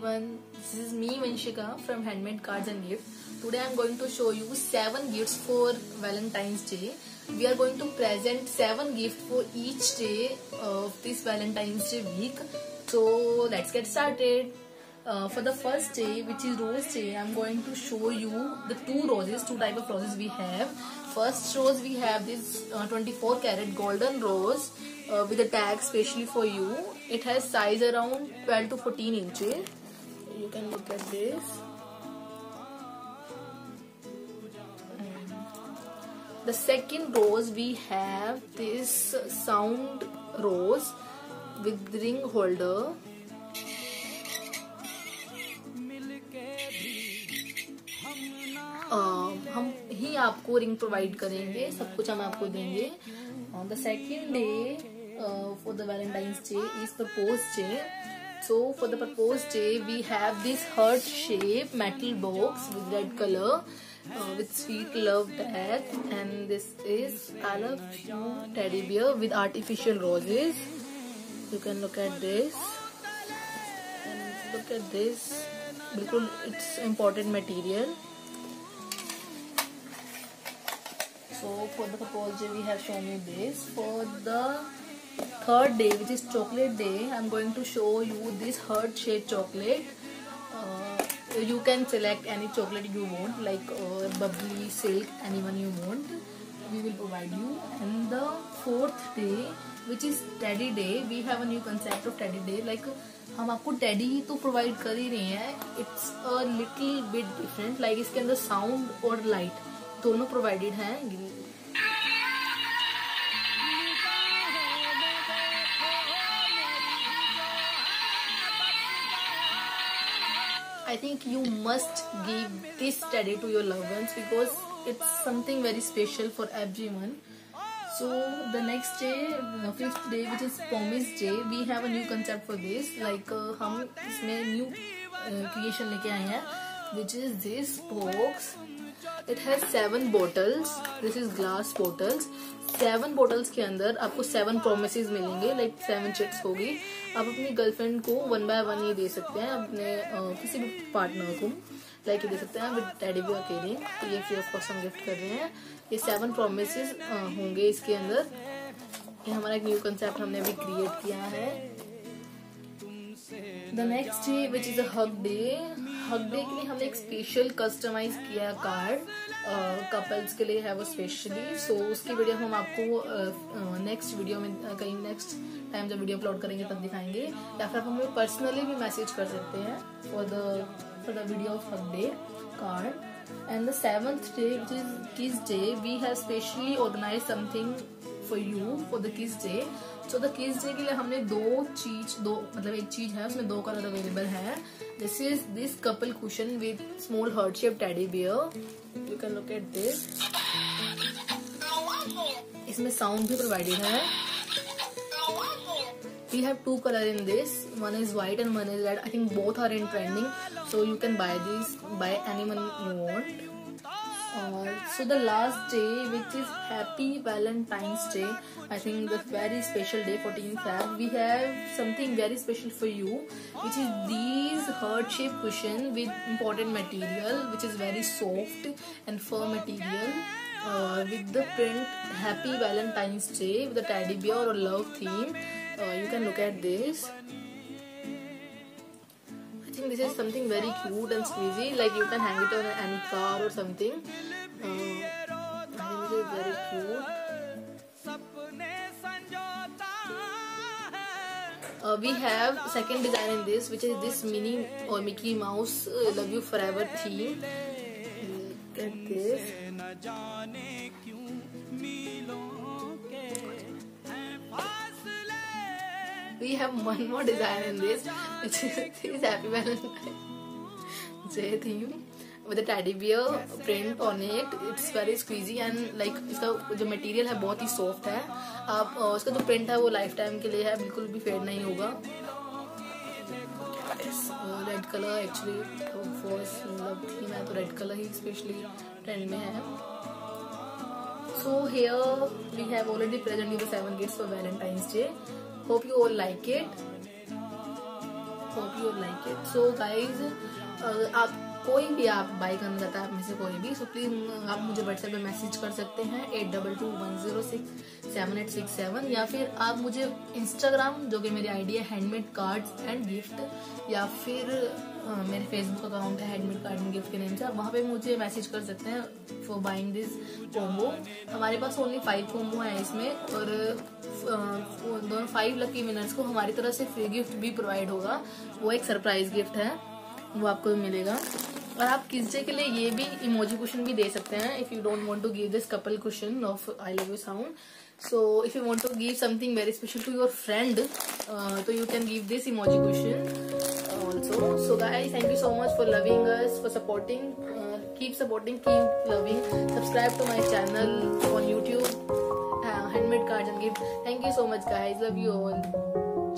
everyone. This is me Vanshika from Handmade Cards and Gifts. Today I am going to show you 7 gifts for Valentine's Day. We are going to present 7 gifts for each day of this Valentine's Day week. So let's get started. Uh, for the first day which is rose day I'm going to show you the two roses two type of roses we have first rose we have this uh, 24 karat golden rose uh, with a tag specially for you it has size around 12 to 14 inches you can look at this the second rose we have this sound rose with ring holder हम ही आपको ring provide करेंगे सब कुछ हम आपको देंगे on the second day for the Valentine's day is propose day so for the proposed day we have this heart shape metal box with red color uh, with sweet love tag and this is I love you teddy bear with artificial roses. You can look at this. And look at this. Because it's important material. So for the proposal we have shown you this. For the third day which is chocolate day i'm going to show you this heart shaped chocolate uh, you can select any chocolate you want like uh, bubbly silk anyone you want we will provide you and the fourth day which is teddy day we have a new concept of teddy day like हम आपको teddy ही तो provide कर ही रहे हैं it's a little bit different like इसके अंदर sound और लाइट दोनों प्रोवाइडेड हैं I think you must give this study to your loved ones because it's something very special for everyone. So the next day, the fifth day, which is promise day, we have a new concept for this. Like uh, हम इसमें new uh, creation लेके आए हैं, which is this box. It has seven bottles this is glass bottles seven bottles के अंदर आपको seven promise मिलेंगे like seven chits होगी। आप अपनी गर्लफ्रेंड को वन बाय वन ये दे सकते हैं, अपने किसी भी पार्टनर को। लाइक ये दे सकते हैं विद टेडी भी अकेले। तो ये फ्री ऑफ़ कॉस्ट हम गिफ्ट कर रहे हैं। ये सेवन प्रोमिस होंगे इसके अंदर। ये हमारा एक न्यू कंसेप्ट हमने अभी क्रिएट किया है। The next day which is a day hug day के लिए हमने एक स्पेशल कस्टमाइज किया कार्ड कपल्स के लिए है वो स्पेशली सो उसकी वीडियो हम आपको नेक्स्ट वीडियो में कहीं नेक्स्ट टाइम जब वीडियो अपलोड करेंगे तब दिखाएँगे. या फिर आप हमें पर्सनली भी मैसेज कर सकते हैं for the for the video of hug day card and the seventh day which is kiss day we have specially organize something for you for the kiss day so the kiss day के लिए हमने दो चीज़, दो मतलब एक चीज़ है, उसमें दो कलर अवेलेबल है. This is this couple cushion with small heart shape teddy bear you can look at this इसमें साउंड भी प्रोवाइडेड है. We have two color in this. One is white and one is red. I think both are in trending. So, you can buy these buy anyone you want. Uh, so the last day which is happy valentine's day i think the very special day for 14 feb we have something very special for you which is these heart shaped cushion with important material which is very soft and firm material uh, with the print happy valentine's day with the teddy bear or love theme. Uh, you can look at this think this is something very cute and squeezy. Like you can hang it on any car or something. Uh, I think this is very cute. Uh, we have second design in this which is this mini or Mickey Mouse uh, Love You Forever theme. Look at this. We have one more design in this which is this happy valentine day theme with a teddy bear print on it it's very squeezy and like इसका जो material है बहुत ही soft है आप उसका जो print है वो लाइफ टाइम के लिए है बिल्कुल भी फेड नहीं होगा रेड कलर एक्चुअली फ़र्स्ट मतलब थीम है तो रेड कलर ही स्पेशली ट्रेंड में है so here we have already presented you the seven gifts for valentine's day hope you all like it hope you all like it so guys uh, up. कोई भी आप चाहता है आप में से कोई भी सो प्लीज़ आप मुझे व्हाट्सएप पे मैसेज कर सकते हैं at double two one zero six seven eight six seven या फिर आप मुझे इंस्टाग्राम जो कि मेरी आईडी है हैंडमेड कार्ड्स एंड गिफ्ट या फिर मेरे फेसबुक अकाउंट है हैंडमेड कार्ड एंड गिफ्ट के नेम से, आप वहाँ पे मुझे मैसेज कर सकते हैं फॉर बाइंग दिस कोम्बो हमारे पास ओनली फाइव कोम्बो है इसमें, और दोनों फाइव लकी विनर्स को हमारी तरफ़ से फ्री गिफ्ट भी प्रोवाइड होगा। वो एक सरप्राइज़ गिफ्ट है, वो आपको मिलेगा। और आप किस डे के लिए ये भी इमोजी क्वेश्चन भी दे सकते हैं if you don't want to give this couple question of I love you sound so if you want to give something very special to your friend तो you can give this emoji question also so guys thank you so much for loving us for supporting supporting keep loving. Subscribe to my channel on youtube uh, handmade cards and gift. Thank you so much guys. Love you all.